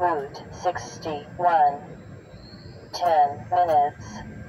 Route 61. 10 minutes.